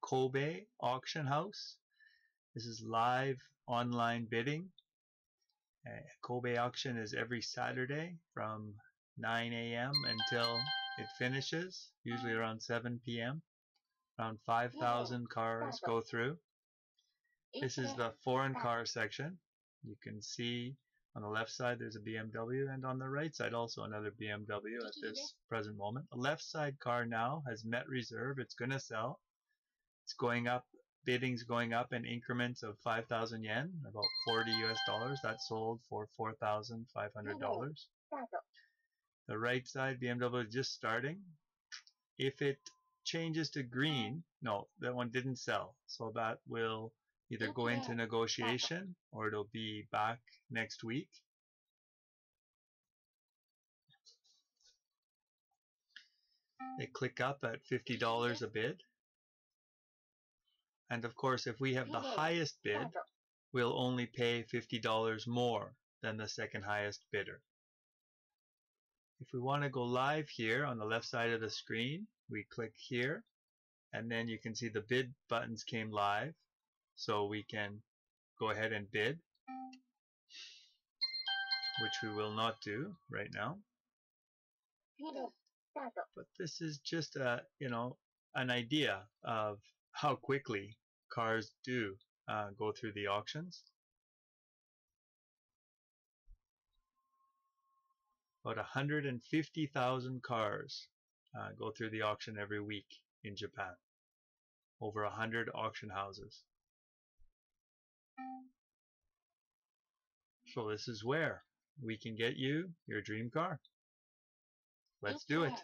Kobe Auction House. This is live online bidding. Uh, Kobe Auction is every Saturday from 9 a.m. until it finishes, usually around 7 p.m. Around 5,000 cars go through. This is the foreign car section. You can see on the left side there's a BMW and on the right side also another BMW at this present moment. The left side car now has met reserve. It's going to sell. It's going up. Bidding's going up in increments of 5,000 yen, about 40 US dollars. That sold for $4,500. The right side BMW is just starting. If it changes to green, no, that one didn't sell. So that will either go into negotiation or it'll be back next week. They click up at $50 a bid. And of course, if we have the highest bid, we'll only pay $50 more than the second highest bidder. If we want to go live here on the left side of the screen, we click here and then you can see the bid buttons came live so we can go ahead and bid which we will not do right now. But this is just a you know an idea of how quickly cars do uh, go through the auctions about 150,000 cars uh, go through the auction every week in Japan over 100 auction houses So this is where we can get you your dream car. Let's do it.